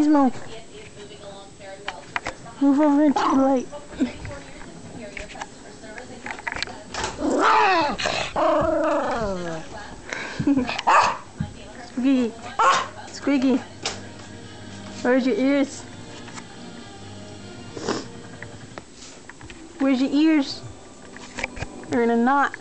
Gizmo. Move over into the light. Squeaky. Squeaky. Where's your ears? Where's your ears? You're in a knot.